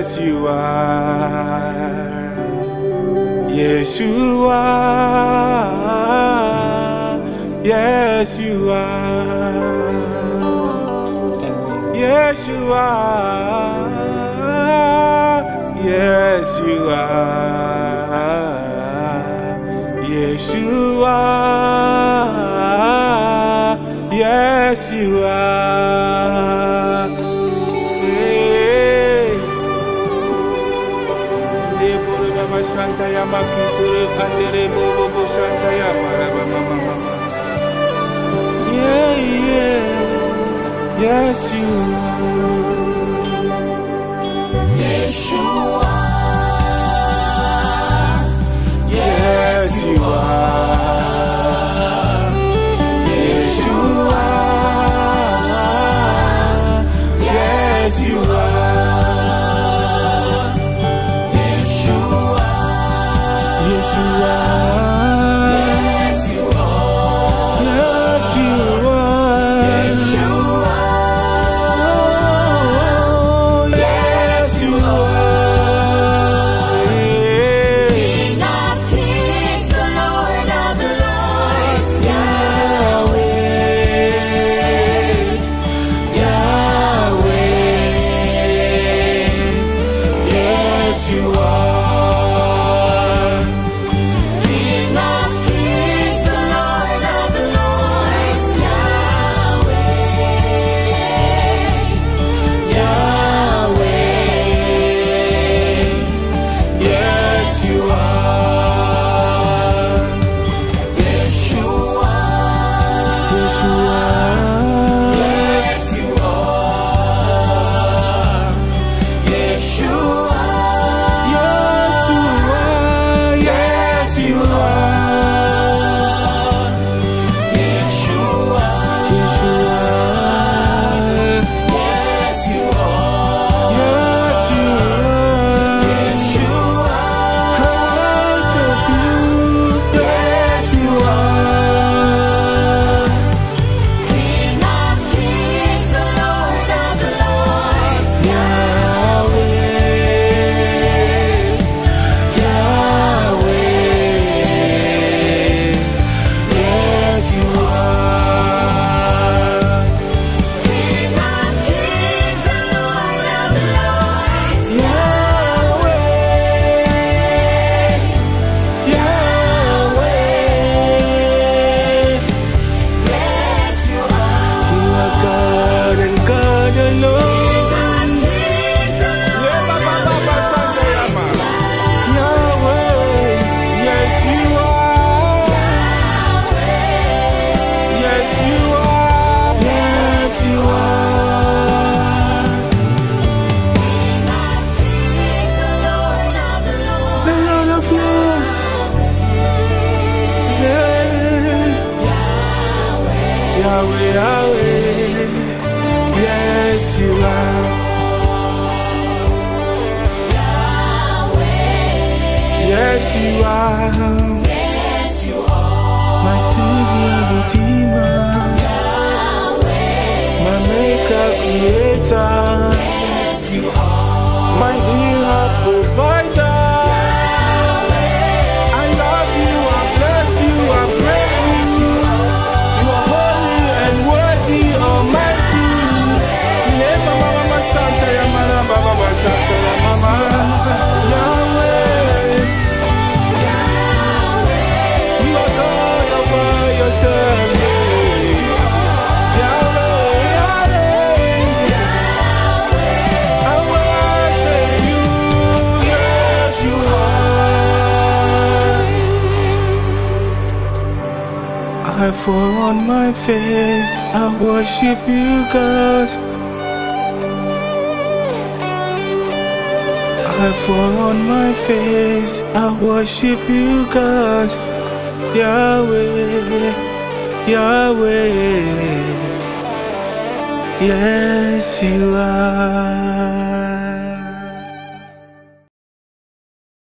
Yes, you are. Yes, you are. Yes, you are. Yes, you are. Yes, you are. Yeah, yeah, yes you. Yes you. Yahweh, Yahweh, yes, you are. Yahweh. Yes, you are. Yes, you are. My Savior, Redeemer. Yahweh. My Maker, Creator. Yes, you are. My Healer. I fall on my face, I worship you, God. I fall on my face, I worship you, God. Yahweh, Yahweh, yes, you are.